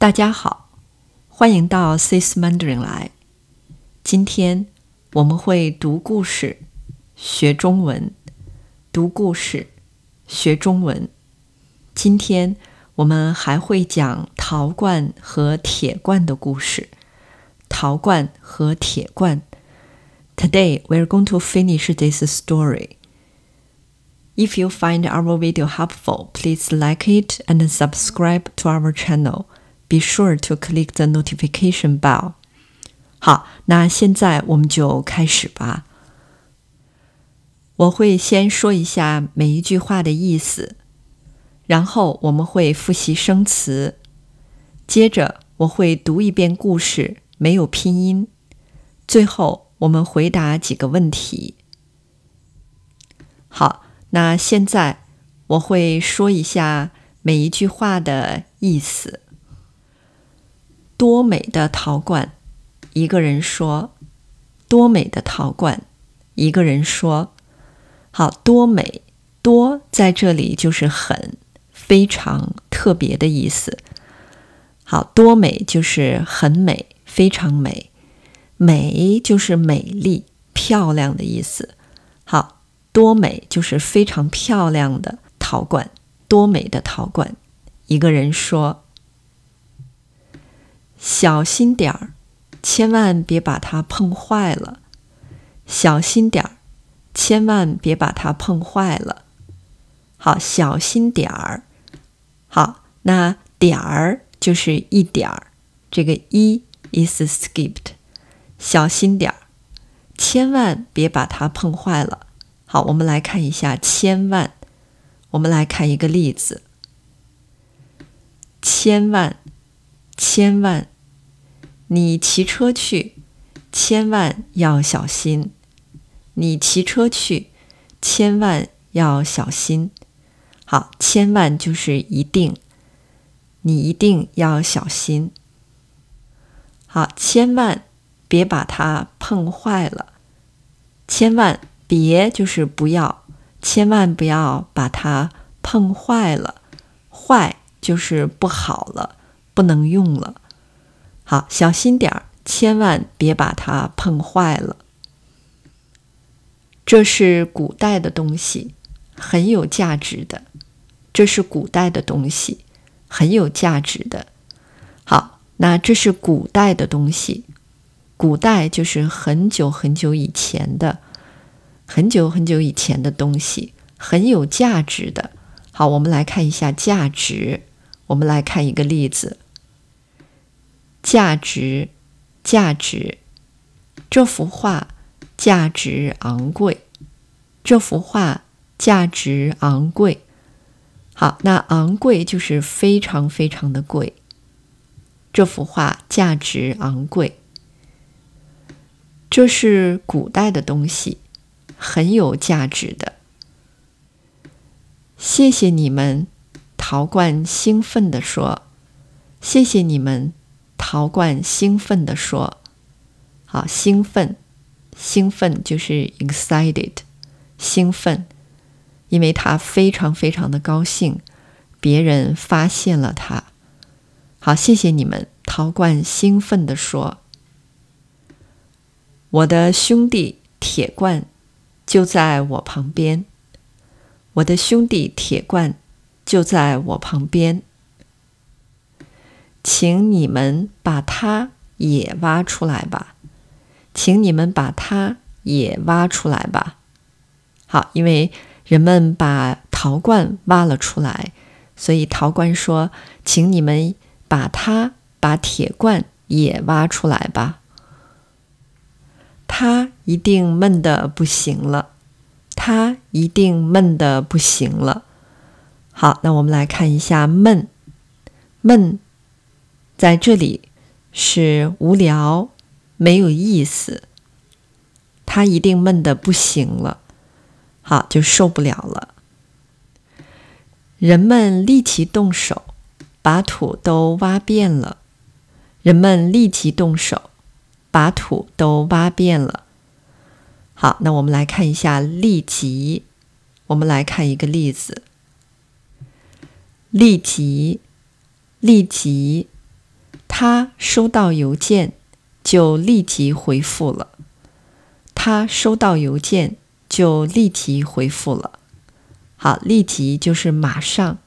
大家好，欢迎到 Sis Mandarin 来。今天我们会读故事、学中文。读故事、学中文。今天我们还会讲陶罐和铁罐的故事。陶罐和铁罐。Today we're going to finish this story. If you find our video helpful, please like it and subscribe to our channel. Be sure to click the notification bell. 好，那现在我们就开始吧。我会先说一下每一句话的意思，然后我们会复习生词，接着我会读一遍故事，没有拼音，最后我们回答几个问题。好，那现在我会说一下每一句话的意思。多美的陶罐，一个人说。多美的陶罐，一个人说。好多美，多在这里就是很、非常、特别的意思。好多美就是很美、非常美，美就是美丽、漂亮的意思。好多美就是非常漂亮的陶罐，多美的陶罐，一个人说。小心点儿，千万别把它碰坏了。小心点儿，千万别把它碰坏了。好，小心点儿。好，那点儿就是一点儿，这个一 is skipped。小心点儿，千万别把它碰坏了。好，我们来看一下，千万。我们来看一个例子，千万，千万。你骑车去，千万要小心。你骑车去，千万要小心。好，千万就是一定，你一定要小心。好，千万别把它碰坏了。千万别就是不要，千万不要把它碰坏了。坏就是不好了，不能用了。好，小心点儿，千万别把它碰坏了。这是古代的东西，很有价值的。这是古代的东西，很有价值的。好，那这是古代的东西，古代就是很久很久以前的，很久很久以前的东西，很有价值的。好，我们来看一下价值。我们来看一个例子。价值，价值，这幅画价值昂贵。这幅画价值昂贵。好，那昂贵就是非常非常的贵。这幅画价值昂贵。这是古代的东西，很有价值的。谢谢你们，陶罐兴奋地说：“谢谢你们。”陶罐兴奋地说：“好，兴奋，兴奋就是 excited，兴奋，因为他非常非常的高兴，别人发现了他。好，谢谢你们。”陶罐兴奋地说：“我的兄弟铁罐就在我旁边，我的兄弟铁罐就在我旁边。”请你们把它也挖出来吧，请你们把它也挖出来吧。好，因为人们把陶罐挖了出来，所以陶罐说：“请你们把它把铁罐也挖出来吧。”他一定闷得不行了，他一定闷得不行了。好，那我们来看一下闷，闷。在这里是无聊，没有意思。他一定闷得不行了，好就受不了了。人们立即动手，把土都挖遍了。人们立即动手，把土都挖遍了。好，那我们来看一下立即。我们来看一个例子：立即，立即。他收到邮件就立即回复了。他收到邮件就立即回复了。好，立即就是马上。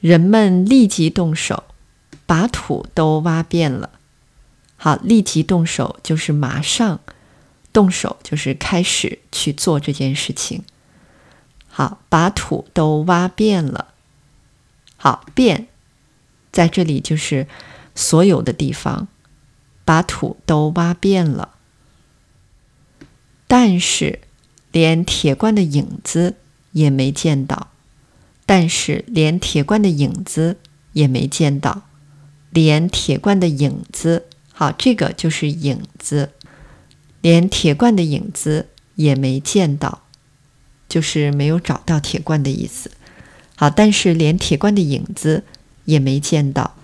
人们立即动手，把土都挖遍了。好，立即动手就是马上动手，就是开始去做这件事情。好，把土都挖遍了。好，遍在这里就是所有的地方，把土都挖遍了。但是连铁罐的影子也没见到。但是连铁罐的影子也没见到，连铁罐的影子，好，这个就是影子，连铁罐的影子也没见到，就是没有找到铁罐的意思。好，但是连铁罐的影子也没见到，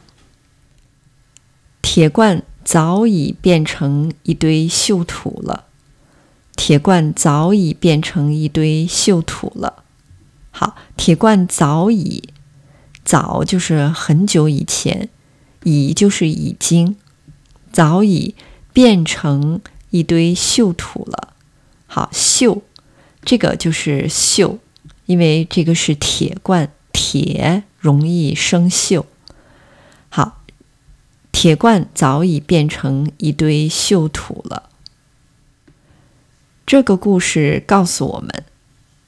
铁罐早已变成一堆锈土了，铁罐早已变成一堆锈土了。好，铁罐早已，早就是很久以前，已就是已经，早已变成一堆锈土了。好，锈，这个就是锈，因为这个是铁罐，铁容易生锈。好，铁罐早已变成一堆锈土了。这个故事告诉我们。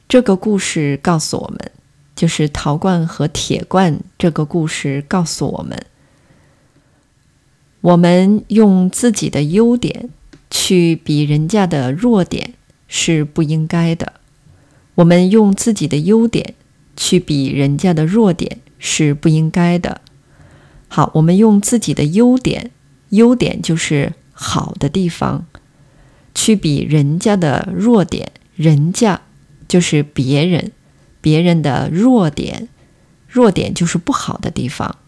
这个故事告诉我们，就是陶罐和铁罐。这个故事告诉我们，我们用自己的优点去比人家的弱点是不应该的。我们用自己的优点去比人家的弱点是不应该的。好，我们用自己的优点，优点就是好的地方，去比人家的弱点，人家。就是别人，别人的弱点，弱点就是不好的地方，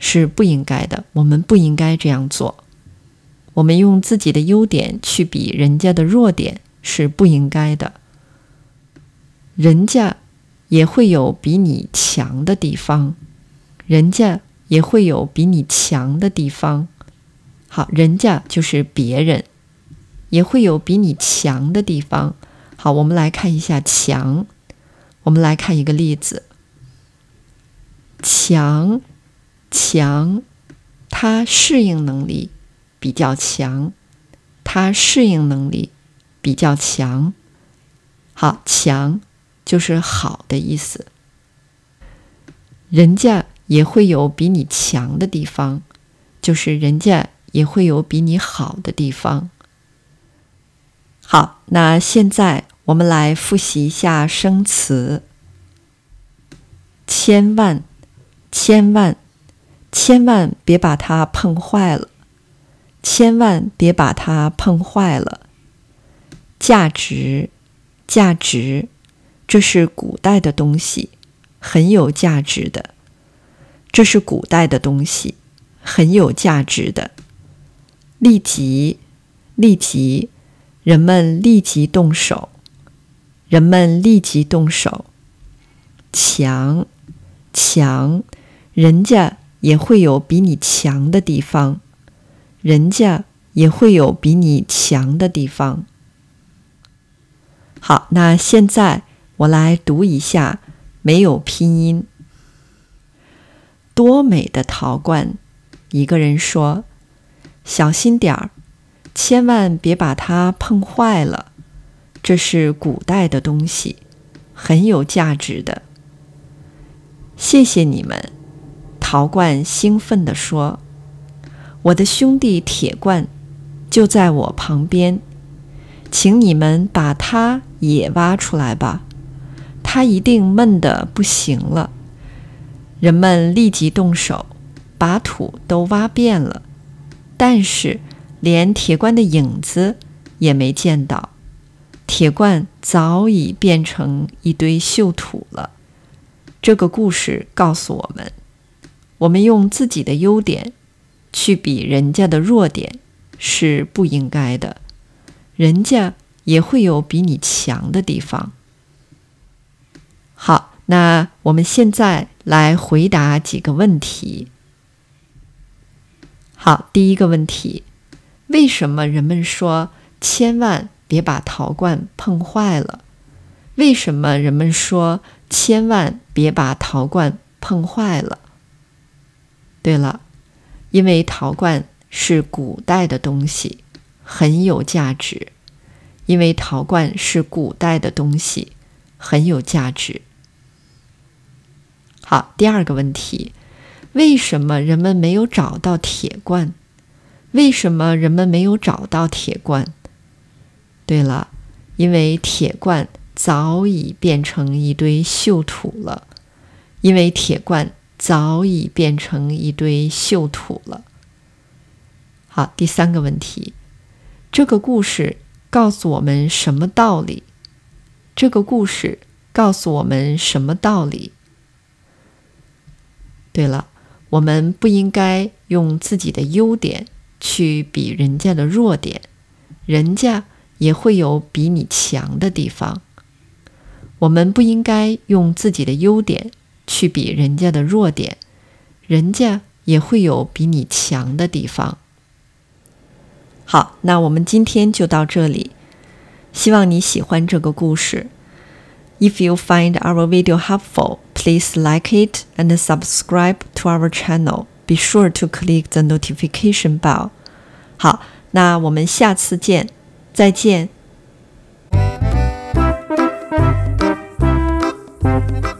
是不应该的。我们不应该这样做。我们用自己的优点去比人家的弱点是不应该的。人家也会有比你强的地方，人家也会有比你强的地方。好，人家就是别人，也会有比你强的地方。好，我们来看一下强。我们来看一个例子。强，强，他适应能力比较强，他适应能力比较强。好，强就是好的意思。人家也会有比你强的地方，就是人家也会有比你好的地方。好，那现在。我们来复习一下生词：千万、千万、千万别把它碰坏了，千万别把它碰坏了。价值、价值，这是古代的东西，很有价值的。这是古代的东西，很有价值的。立即、立即，人们立即动手。人们立即动手。强，强，人家也会有比你强的地方，人家也会有比你强的地方。好，那现在我来读一下，没有拼音。多美的陶罐！一个人说：“小心点儿，千万别把它碰坏了。”这是古代的东西，很有价值的。谢谢你们，陶罐兴奋地说：“我的兄弟铁罐就在我旁边，请你们把它也挖出来吧，他一定闷得不行了。”人们立即动手，把土都挖遍了，但是连铁罐的影子也没见到。铁罐早已变成一堆锈土了。这个故事告诉我们：我们用自己的优点去比人家的弱点是不应该的。人家也会有比你强的地方。那我们现在来回答几个问题。好，第一个问题，为什么人们说千万别把陶罐碰坏了？为什么人们说千万别把陶罐碰坏了？对了，因为陶罐是古代的东西，很有价值。因为陶罐是古代的东西，很有价值。好，第二个问题，为什么人们没有找到铁罐？为什么人们没有找到铁罐？对了，因为铁罐早已变成一堆锈土了。因为铁罐早已变成一堆锈土了。好，第三个问题，这个故事告诉我们什么道理？这个故事告诉我们什么道理？对了，我们不应该用自己的优点去比人家的弱点，人家也会有比你强的地方。我们不应该用自己的优点。去比人家的弱点，人家也会有比你强的地方。好，那我们今天就到这里，希望你喜欢这个故事。If you find our video helpful, please like it and subscribe to our channel. Be sure to click the notification bell. 好，那我们下次见，再见。